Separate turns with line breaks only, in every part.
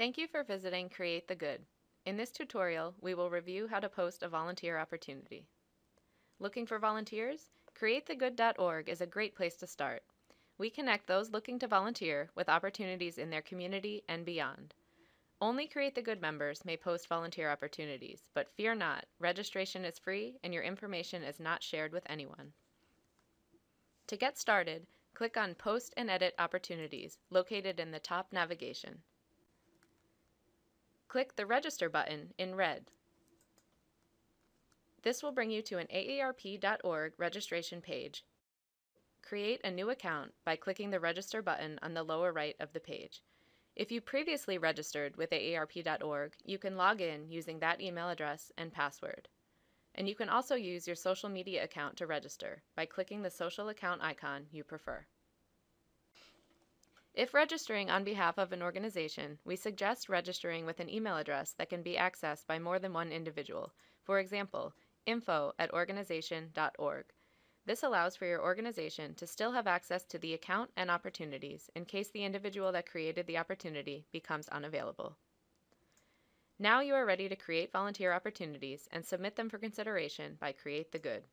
Thank you for visiting Create the Good. In this tutorial, we will review how to post a volunteer opportunity. Looking for volunteers? CreateTheGood.org is a great place to start. We connect those looking to volunteer with opportunities in their community and beyond. Only Create the Good members may post volunteer opportunities, but fear not, registration is free and your information is not shared with anyone. To get started, click on Post and Edit Opportunities located in the top navigation. Click the Register button in red. This will bring you to an aarp.org registration page. Create a new account by clicking the Register button on the lower right of the page. If you previously registered with aarp.org, you can log in using that email address and password. And you can also use your social media account to register by clicking the social account icon you prefer. If registering on behalf of an organization, we suggest registering with an email address that can be accessed by more than one individual. For example, info at organization.org. This allows for your organization to still have access to the account and opportunities in case the individual that created the opportunity becomes unavailable. Now you are ready to create volunteer opportunities and submit them for consideration by Create the Good.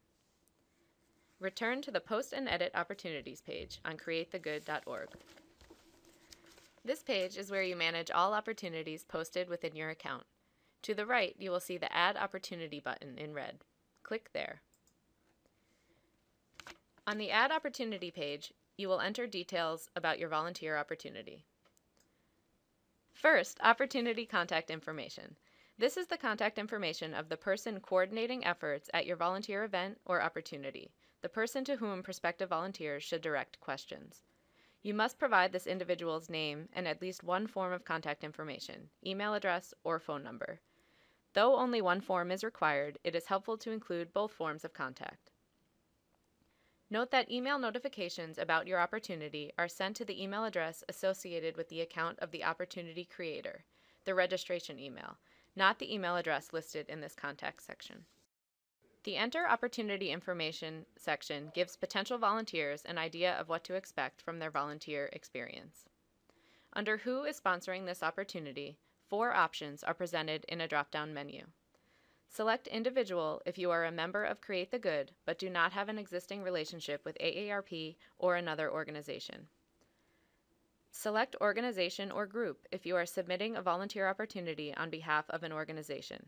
Return to the Post and Edit Opportunities page on createthegood.org. This page is where you manage all opportunities posted within your account. To the right, you will see the Add Opportunity button in red. Click there. On the Add Opportunity page, you will enter details about your volunteer opportunity. First, opportunity contact information. This is the contact information of the person coordinating efforts at your volunteer event or opportunity, the person to whom prospective volunteers should direct questions. You must provide this individual's name and at least one form of contact information, email address, or phone number. Though only one form is required, it is helpful to include both forms of contact. Note that email notifications about your opportunity are sent to the email address associated with the account of the opportunity creator, the registration email, not the email address listed in this contact section. The Enter Opportunity Information section gives potential volunteers an idea of what to expect from their volunteer experience. Under Who is sponsoring this opportunity, four options are presented in a drop-down menu. Select Individual if you are a member of Create the Good but do not have an existing relationship with AARP or another organization. Select Organization or Group if you are submitting a volunteer opportunity on behalf of an organization.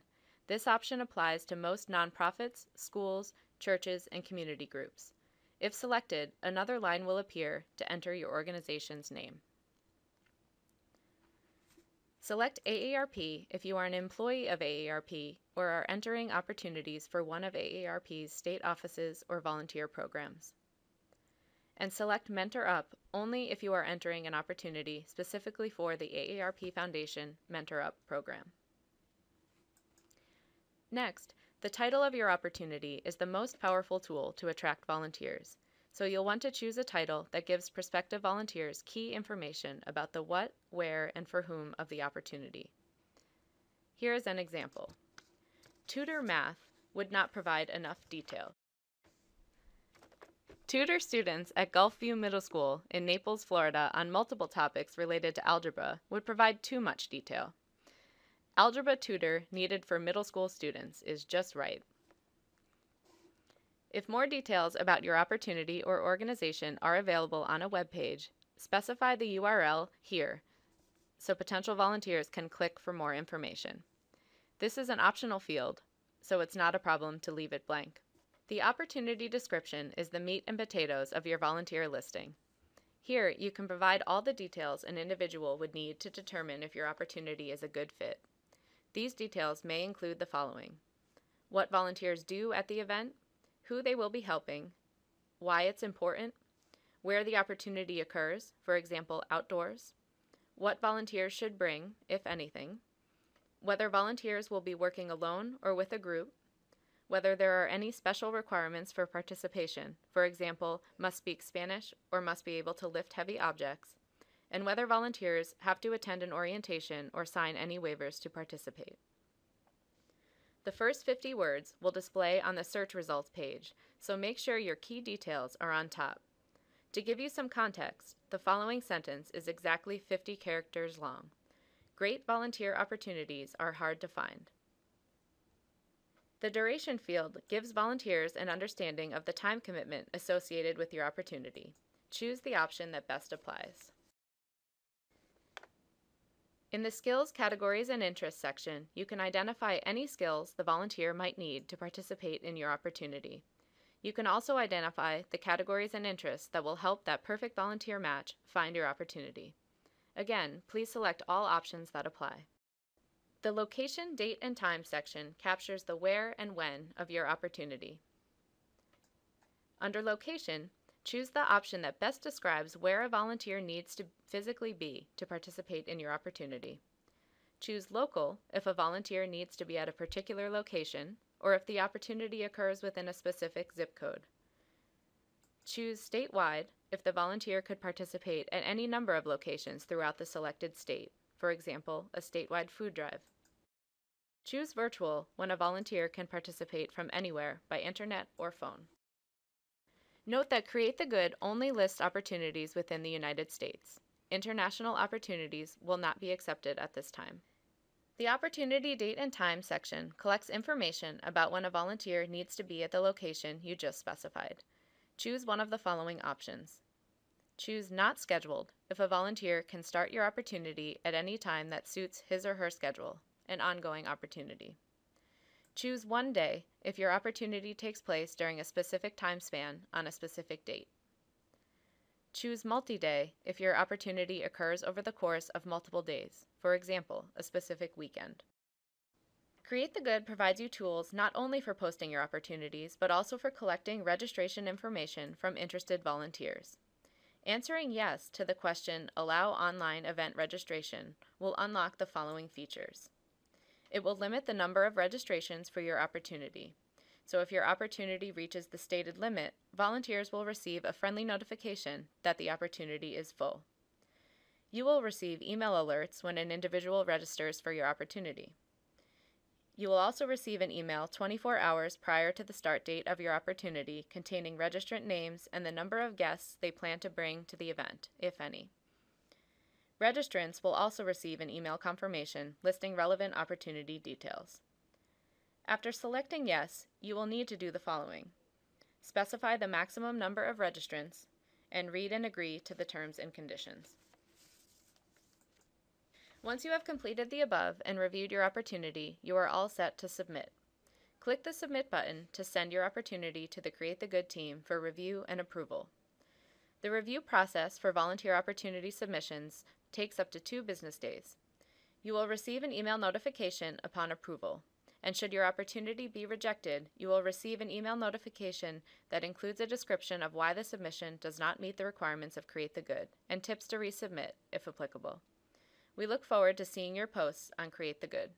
This option applies to most nonprofits, schools, churches, and community groups. If selected, another line will appear to enter your organization's name. Select AARP if you are an employee of AARP or are entering opportunities for one of AARP's state offices or volunteer programs. And select Mentor Up only if you are entering an opportunity specifically for the AARP Foundation Mentor Up program. Next, the title of your opportunity is the most powerful tool to attract volunteers, so you'll want to choose a title that gives prospective volunteers key information about the what, where, and for whom of the opportunity. Here is an example. Tutor Math would not provide enough detail. Tutor students at Gulfview Middle School in Naples, Florida on multiple topics related to algebra would provide too much detail. Algebra tutor needed for middle school students is just right. If more details about your opportunity or organization are available on a web page, specify the URL here so potential volunteers can click for more information. This is an optional field, so it's not a problem to leave it blank. The opportunity description is the meat and potatoes of your volunteer listing. Here, you can provide all the details an individual would need to determine if your opportunity is a good fit. These details may include the following. What volunteers do at the event, who they will be helping, why it's important, where the opportunity occurs, for example, outdoors, what volunteers should bring, if anything, whether volunteers will be working alone or with a group, whether there are any special requirements for participation, for example, must speak Spanish or must be able to lift heavy objects, and whether volunteers have to attend an orientation or sign any waivers to participate. The first 50 words will display on the search results page, so make sure your key details are on top. To give you some context, the following sentence is exactly 50 characters long. Great volunteer opportunities are hard to find. The duration field gives volunteers an understanding of the time commitment associated with your opportunity. Choose the option that best applies. In the Skills, Categories, and Interests section, you can identify any skills the volunteer might need to participate in your opportunity. You can also identify the categories and interests that will help that perfect volunteer match find your opportunity. Again, please select all options that apply. The Location, Date, and Time section captures the where and when of your opportunity. Under Location, choose the option that best describes where a volunteer needs to physically be to participate in your opportunity. Choose Local if a volunteer needs to be at a particular location or if the opportunity occurs within a specific zip code. Choose Statewide if the volunteer could participate at any number of locations throughout the selected state, for example, a statewide food drive. Choose Virtual when a volunteer can participate from anywhere by internet or phone. Note that Create the Good only lists opportunities within the United States. International opportunities will not be accepted at this time. The Opportunity Date and Time section collects information about when a volunteer needs to be at the location you just specified. Choose one of the following options. Choose Not Scheduled if a volunteer can start your opportunity at any time that suits his or her schedule, an ongoing opportunity. Choose one day if your opportunity takes place during a specific time span on a specific date. Choose multi-day if your opportunity occurs over the course of multiple days, for example, a specific weekend. Create the Good provides you tools not only for posting your opportunities, but also for collecting registration information from interested volunteers. Answering yes to the question Allow Online Event Registration will unlock the following features. It will limit the number of registrations for your opportunity. So if your opportunity reaches the stated limit, volunteers will receive a friendly notification that the opportunity is full. You will receive email alerts when an individual registers for your opportunity. You will also receive an email 24 hours prior to the start date of your opportunity containing registrant names and the number of guests they plan to bring to the event, if any. Registrants will also receive an email confirmation listing relevant opportunity details. After selecting Yes, you will need to do the following. Specify the maximum number of registrants, and read and agree to the terms and conditions. Once you have completed the above and reviewed your opportunity, you are all set to submit. Click the Submit button to send your opportunity to the Create the Good team for review and approval. The review process for volunteer opportunity submissions takes up to two business days. You will receive an email notification upon approval and should your opportunity be rejected, you will receive an email notification that includes a description of why the submission does not meet the requirements of Create the Good and tips to resubmit, if applicable. We look forward to seeing your posts on Create the Good.